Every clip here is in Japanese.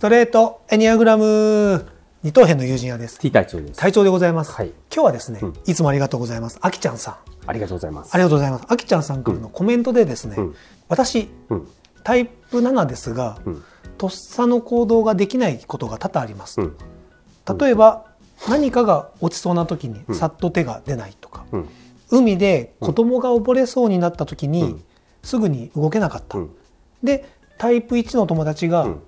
ストレートエニアグラム二等辺の友人屋です。T 隊長です。隊長でございます。はい今日はですね、うんいつもありがとうございます。あきちゃんさん。ありがとうございます。ありがとうございます。あきちゃんさんからのコメントでですね、うん私、うん。タイプ7ですが、うん。とっさの行動ができないことが多々あります。うん。例えば、何かが落ちそうな時にうんさっと手が出ないとか、うん。海で子供が溺れそうになった時に、うんすぐに動けなかった。うん。で、タイプ1の友達がうん。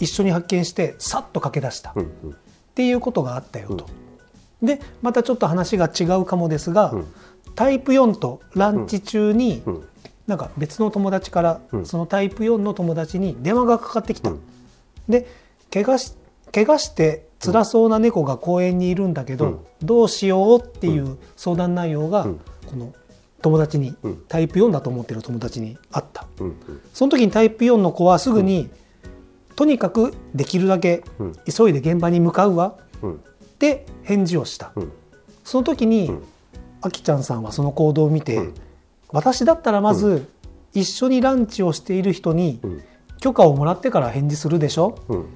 一緒に発見して、さっと駆け出した。うん。っていうことがあったよと。でまたちょっと話が違うかもですが、うんタイプ4とランチ中に、うん。なんか別の友達から、うんそのタイプ4の友達に電話がかかってきた。うんで怪我し怪我して辛そうな猫が公園にいるんだけど、うんどうしようっていう相談内容が、うんこの友達に、うんタイプ4だと思ってる友達にあった。うん。その時にタイプ4の子はすぐに、とにかくできるだけうん。急いで現場に向かうわうん。って返事をした。うん。その時に、うんあきちゃんさんはその行動を見て、うん私だったらまず、一緒にランチをしている人にうん。許可をもらってから返事するでしょ？うん。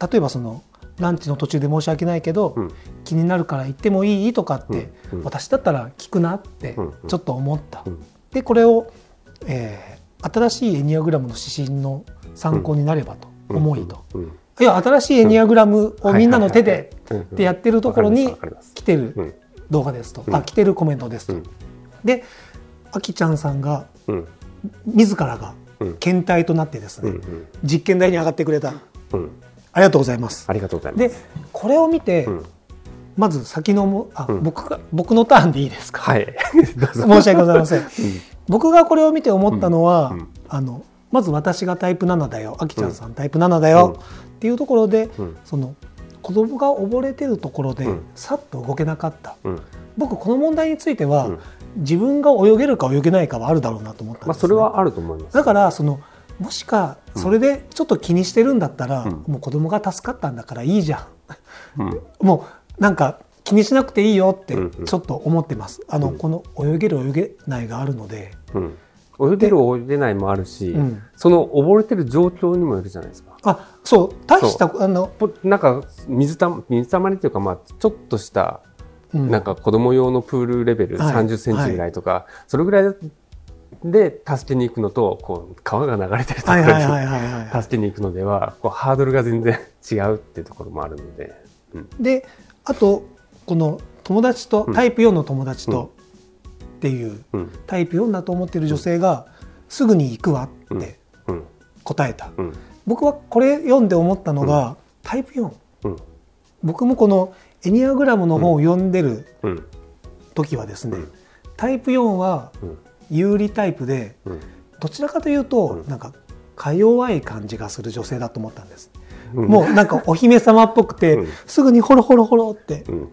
例えばそのランチの途中で申し訳ないけど、うん。気になるから行ってもいい？とかって、私だったら聞くなってうんちょっと思った。うん。でこれを、えー新しいエニアグラムの指針の参考になればと思いと、うん。いや新しいエニアグラムをみんなの手でうん。ってやってるところに来てるうん。動画ですと、うんあ来てるコメントですと、うん。であきちゃんさんがうん。自らがうん。検体となってですね、うん。実験台に上がってくれたうん。ありがとうございますありがとうございます。でこれを見て、うん。まず先のもあ、うん僕が僕のターンでいいですか、はい。申し訳ございません僕がこれを見て思ったのは、あのまず私がタイプ7だよ。あきちゃんさんタイプ7だよ、っていうところで、うん。その子供が溺れてるところで、うん。さっと動けなかった。うん。僕この問題については、うん。自分が泳げるか泳げないかはあるだろうなと思ったんです、ね。まあ、それはあると思います。だからそのもしかそれでちょっと気にしてるんだったら、うん。もう子供が助かったんだからいいじゃうん。ん。もうなんか気にしなくていいよってうんうん。ちょっと思ってます、あのうん。この泳げる泳げないがあるので、うん。泳げる泳げないもあるし、うん。その溺れてる状況にもよるじゃないですか。あそう大したあの、ぽなんか水た水たまりっていうか、まあ、ちょっとしたうん。なんか子供用のプールレベルはい。30センチぐらいとか、それぐらいで助けに行くのとこう川が流れてるところにはいはいはいはいはい。助けに行くのではこうハードルが全然 違うっていうところもあるので、うん。であとこの友達と、うん。タイプ4の友達とっていううん。タイプ4だと思ってる女性が、すぐに行くわってうん。答えた、うん。僕はこれ読んで思ったのが、タイプ4うん。僕もこのエニアグラムの本を読んでるうん。時はですね、うん。タイプ4はうん。有利タイプでうん。どちらかというと、うん。なんかか弱い感じがする女性だと思ったんです、うん。もうなんかお姫様っぽくて、うん。すぐにホロホロホロってうん。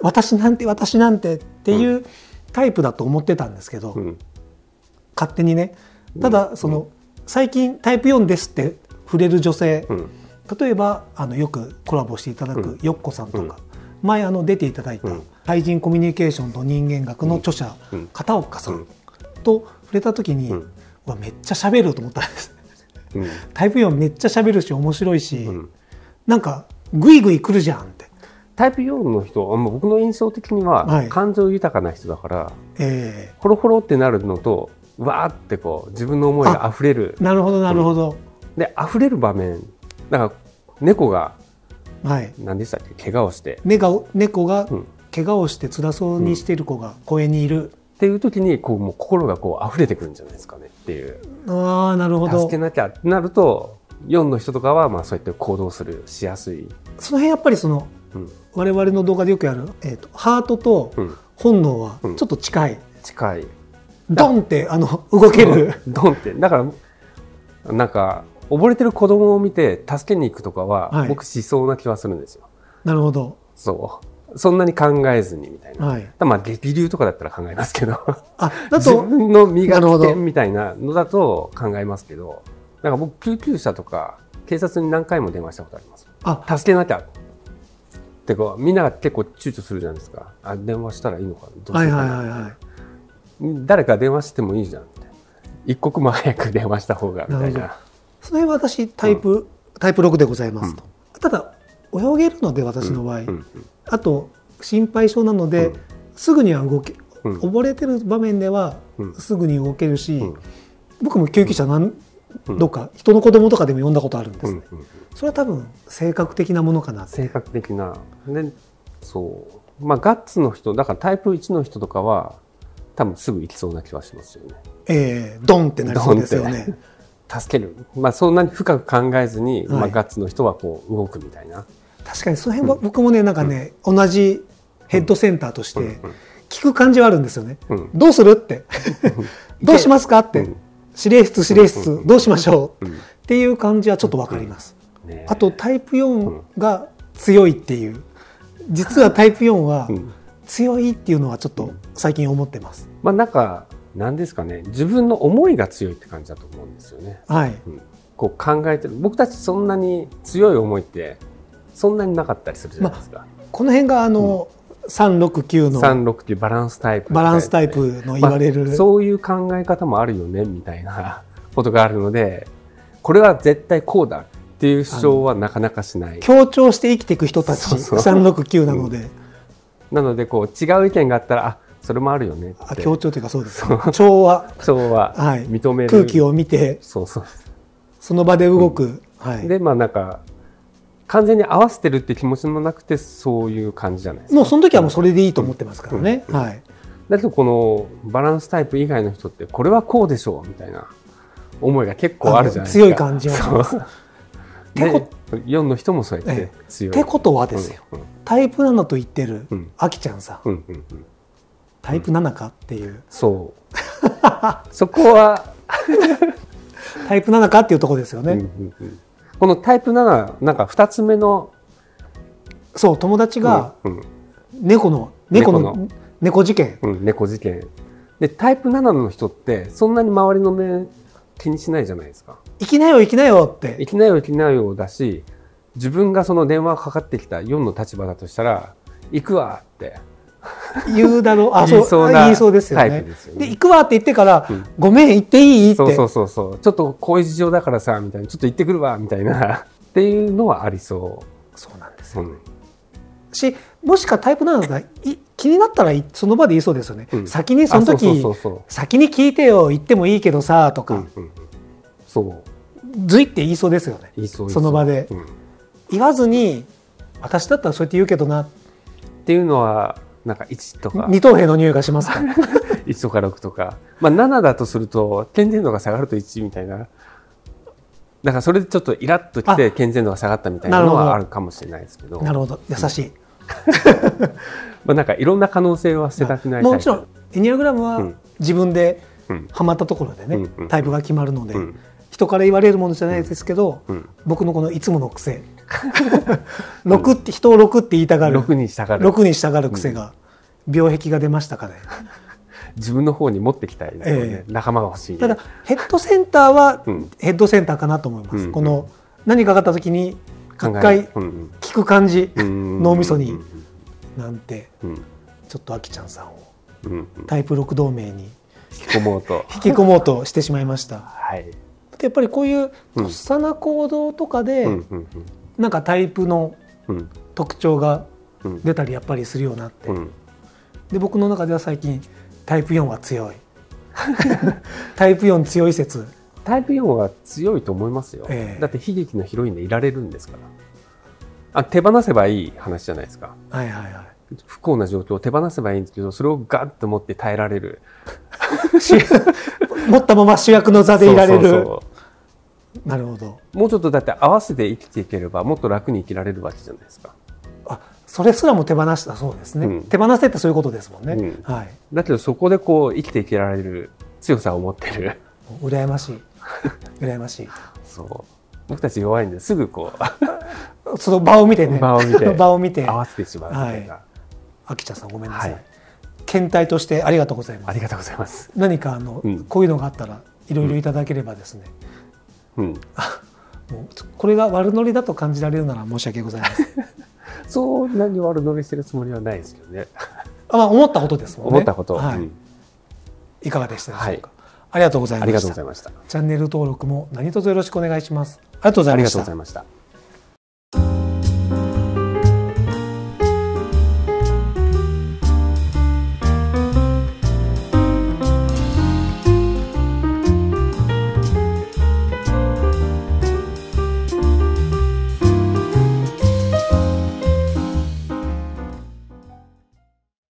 私なんて私なんてっていうタイプだと思ってたんですけど、うん。勝手にね。ただその、最近タイプ4ですって触れる女性、うん。例えばあのよくコラボしていただうん。くよっこさんとか、うん。前あの出ていただいたうん。対人コミュニケーションと人間学の著者、うん。片岡さうん。んと触れた時に、ううんわめっちゃ喋ると思ったんです。うん。タイプ4めっちゃ喋るし面白いし、うん。なんかグイグイ来るじゃんタイプ4の人あもう僕の印象的には、はい。感情豊かな人だからえホロホロってなるのとわーってこう自分の思いが溢れる。ーなるほどなるほど、で溢れる場面だから猫がはい。何でしたっけ？怪我をして。猫が猫がうん。怪我をして辛そうにしている子が公園にいる、っていう時にこうもう心がこう溢れてくるんじゃないですかねっていう。ああなるほど。助けなきゃってなると4の人とかはまあそうやって行動するしやすい、その辺やっぱりそのうん我々の動画でよくやる、えー、とハートとうん、本能はうん。ちょっと近い、近い。ドンってあの動ける。ドンって。だからなんか溺れてる子供を見て助けに行くとかは、はい。僕しそうな気はするんですよ。なるほど。そう。そんなに考えずに。みたい。な、はいまあ激流とかだったら考えますけど。あだ自と分の身が危険みたいなのだと考えますけど。なんか僕救急車とか警察に何回も電話したことあります。あ。助けなきゃ。ってこうみんなが結構躊躇するじゃないですか。あ電話したらいいのか。などうはいしようかなはいはいはい。誰か電話してもいいじゃん。みたいな一刻も早く電話した方がみたいな。るほなそれ私タイプタイプ6でございますと、ただ泳げるので私の場合、うん。うん。あと心配性なので、うん。すぐには動けうん。溺れてる場面ではうん。すぐに動けるし、うん。僕も救急車なんうんどっか人の子供とかでも呼んだことあるんですね、うんうんそれは多分性格的なものかな性格的な。でそう。まあガッツの人だからタイプ1の人とかは多分すぐ行きそうな気はしますよね。えードンってなりそうですよね。助ける。まあそんなに深く考えずに、はい。まあ、ガッツの人はこう動くみたいな、確かにその辺は僕もねなんかね、同じヘッドセンターとしてうん。聞く感じはあるんですよね。うん。どうするって。どうしますかって、うん指令室指令室どうしましょう、うん。っていう感じはちょっとわかります。あとタイプ4が強いっていう。実はタイプ4はうん。強いっていうのはちょっと最近思ってます。まあなんかなんですかね。自分の思いが強いって感じだと思うんですよね。はい。うん。こう考えてる。僕たちそんなに強い思いってそんなになかったりするじゃないですか。この辺があの、369の三六っていうバランスタイプバランスタイプの言われる、まあそういう考え方もあるよねみたいな ことがあるのでこれは絶対こうだっていう主張はなかなかしない。強調して生きていく人たちそうそう。369なので、なのでこう違う意見があったらあそれもあるよねあ強調というかそうです。調和。調和。はい。認める、空気を見て。そうそう。その場で動く、はい、でまあなんか完全に合わせてるって気持ちもなくてそういう感じじゃないですか。もうその時はもうそれでいいと思ってますからね、うんはい、だけどこのバランスタイプ以外の人ってこれはこうでしょうみたいな思いが結構あるじゃないですか。強い感じは。しますそう。てこで4の人もそうやってえ強い。ってことはですよ、うんタイプ7と言ってるうん。あきちゃんさん、うんうんうん。タイプ7かっていう。そう。そこは、タイプ7かっていうところですよね、うんうんうんこのタイプ7なんか2つ目のそう友達がうん猫の猫の猫猫事件。うん、猫事件。でタイプ7の人ってそんなに周りの目気にしないじゃないですか。行きなよ行きなよって。行きなよ行きなよだし自分がその電話がかかってきた4の立場だとしたら行くわって言うだろうあ言いそうな言いそうですよね。プで行くわって言ってから、うん。ごめん行っていいって。そうそうそうそう。ちょっとこういう事情だからさみたいな。ちょっと行ってくるわみたいな。っていうのはありそそうなんですう、よ、うん。しもしかタイプ7だったらい気になったらいその場で言いそうですよね、うん。先にその時先に聞いてよ言ってもいいけどさとか、そう。ずいって言いそうですよね。言いそうその場で。言わずに私だったらそうやって言うけどな。ていうのはなんか1とか。二等兵の匂いがしますか？1とか6とか、まあ、7だとすると健全度が下がると1みたいな。だからそれでちょっとイラッときてあ健全度が下がったみたいなのはあるかもしれないですけど。なるほど。優しい、まあ、なんかいろんな可能性は捨てたくないもちろんエニアグラムはうん。自分でうん。ハマったところでね、うんうん。タイプが決まるので、うん。人から言われるものじゃないですけど、うん、僕のこのいつもの癖 6って人を6って言いたがる。6に従う6に従う癖が、病壁が出ましたかね。自分の方に持ってきたい。ですよね、え仲間が欲しい。ただヘッドセンターはうん。ヘッドセンターかなと思います、うんこの何かがあった時に一回うん聞く感じ。うん脳みそに。うんなんてうん。ちょっとあきちゃんさんを。うんうん。タイプ6同盟に。引き込もうと。引き込もうとしてしまいました。はい、やっぱりこういううん。とっさな行動とかで、うんうんなんかタイプの特徴がうん。出たりやっぱりするようになって、うん。で僕の中では最近タイプ4は強い。タイプ4強い説。タイプ4は強いと思いますよ、ええ。だって悲劇のヒロインでいられるんですから。あ手放せばいい話じゃないですか。はいはいはい。不幸な状況を手放せばいいんですけどそれをガッと持って耐えられる。主持ったまま主役の座でいられる。そうそうそなるほど。うもうちょっとだって合わせて生きていければもっと楽に生きられるわけじゃないですか。あそれすらも手放したそうですね、うん。手放せってそういうことですもんね、うん。はい。だけどそこでこう生きていけられる強さを持ってる。羨ましい。羨ましい。そう。僕たち弱いんですぐこ その場を見てね。場を見て。場を見て。う合わせてしまうみたい。な、秋田さんごめんなさい、はい。検体としてありがとうございます。ありがとうございます。何かあの、うん。こういうのがあったらいろいろいただければですね、うん。もうこれが悪ノリだと感じられるなら申し訳ございません。そんなに悪乗りしてるつもりはないですけどね。あ、まあ、思ったことですもんね。思ったこと、はい。うん。いかがでしたでしょうか、はい。ありがとうございました。ありがとうございました。チャンネル登録も何卒よろしくお願いします。ありがとうございました。